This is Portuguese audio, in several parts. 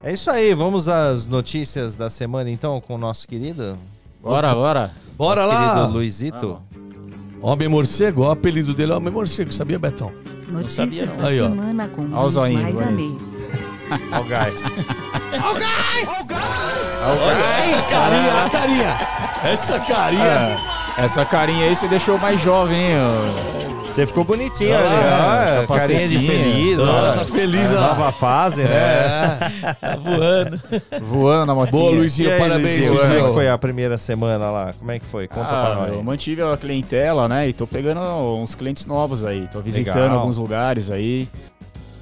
É isso aí, vamos às notícias da semana então com o nosso querido. Bora, bora. Bora nosso lá. Querido Luizito. Homem morcego, ó, o apelido dele é Homem morcego, sabia, Betão? Notícias da Aí, ó. semana com Ó o zoinho, Maida bonito. Lei. Ó o gás. Olha essa carinha, a carinha. Essa carinha. É, essa carinha aí você deixou mais jovem, hein? ô? Você ficou bonitinho Ah, ali, ó. capacetinho. Carinha de feliz, Ah, ó. tá feliz, ó. Nova fase, né? É, tá voando. Voando na motinha. Boa, Luizinho, aí, parabéns, Luizinho, Como é foi a primeira semana lá? Como é que foi? Conta ah, pra nós. Eu mantive a clientela, né? E tô pegando uns clientes novos aí. Tô visitando Legal. alguns lugares aí.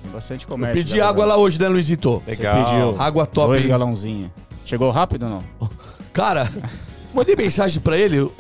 Tem bastante comércio. Pedi já água lá hoje, né, Luizito? Você Legal. pediu Água top, dois galãozinhos. Chegou rápido ou não? Cara, mandei mensagem pra ele,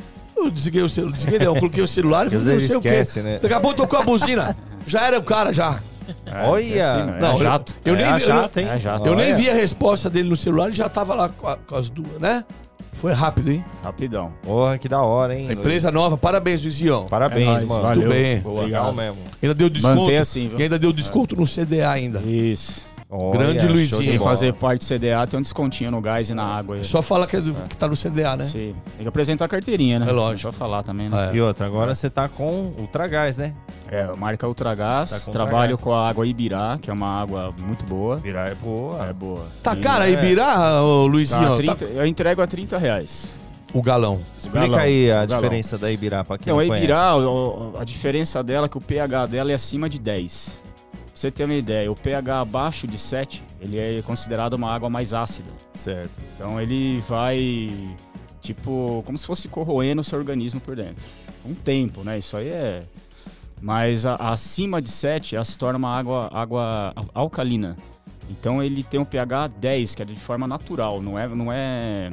eu, eu desliguei o celular, desliguei não, eu coloquei o celular e falei, não sei o quê. esquece, né? Daqui a pouco tocou a buzina. Já era o cara, já. É, Olha! é assim? Não, é eu- jato. Eu É nem vi, eu jata, hein? É jato. Eu nem vi a resposta dele no celular, ele já tava lá com, a- com as duas, né? Foi rápido, hein? Rapidão. Porra, que da hora, hein? A empresa Luiz? nova, parabéns, Luizinho. Parabéns, É nóis, mano. valeu. Tudo bem. Boa, legal mesmo. Ainda deu desconto. Assim, viu? E ainda deu desconto no CDA ainda. Isso. Olha, Grande Luizinho. Quem fazer parte do CDA tem um descontinho no gás e na água. Só fala que, é do- que tá no CDA, né? Sim. Tem que apresentar a carteirinha, né? É lógico. Só falar também, né? É. E outra, agora você tá com Ultragás, né? É, marca Ultragás. Tá com trabalho Ultragás. com a água Ibirá, que é uma água muito boa. Virar é boa. É boa. Tá E- cara, é. Ibirá, ô, Tá, Luizinho? 30 tá- Eu entrego a 30 reais. O galão. Explica Galão, aí a diferença da Ibirá pra quem Então, a não conhece. Ibirá, a diferença dela é que o pH dela é acima de 10. Pra você ter uma ideia, o pH abaixo de 7, ele é considerado uma água mais ácida. Certo. Então ele vai, tipo, como se fosse corroendo o seu organismo por dentro. Um tempo, né? Isso aí é... Mas a- acima de 7, ela se torna uma água, água al- alcalina. Então ele tem um pH 10, que é de forma natural, não é, não é,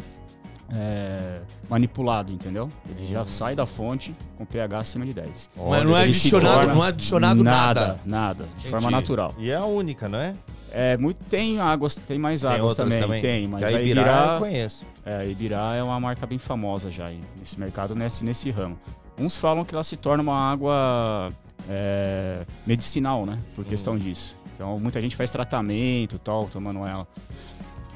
é, manipulado, entendeu? Ele já sai da fonte com pH acima de 10. Mas não é adicionado, não é adicionado nada. Nada, nada, de forma Entendi. natural. E é a única, não é? É, muito, tem águas, tem mais Tem águas também, também? tem, mas que a Ibirá, Ibirá, eu conheço. é, a Ibirá é uma marca bem famosa já nesse mercado, nesse, nesse ramo. Uns falam que ela se torna uma água é, medicinal, né? Por questão disso. Então muita gente faz tratamento e tal, tomando ela.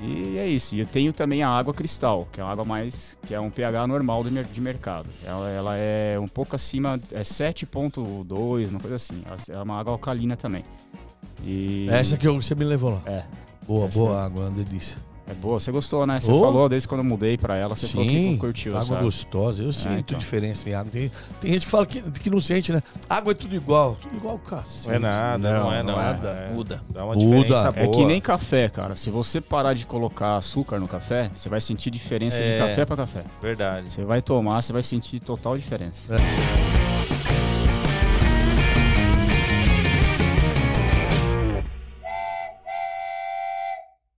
E é isso. E eu tenho também a água cristal, que é uma água mais. que é um pH normal de, mer- de mercado. Ela, ela é um pouco acima. é 7,2, uma coisa assim. Ela é uma água alcalina também. E Essa que você me levou lá. É. Boa, Essa boa água, uma delícia. É boa. Você gostou, né? Você Oh. falou desde quando eu mudei pra ela, você falou que Sim, curtiu. água sabe? gostosa. Eu sinto então. diferença em água. Tem, tem gente que fala que, que não sente, né? Água é tudo igual. Tudo igual, cacete. Não é nada, não, Não, é não nada. é. É. Muda. Dá uma Muda. diferença boa. É que nem café, cara. Se você parar de colocar açúcar no café, você vai sentir diferença É. de café pra café. Verdade. Você vai tomar, você vai sentir total diferença. É.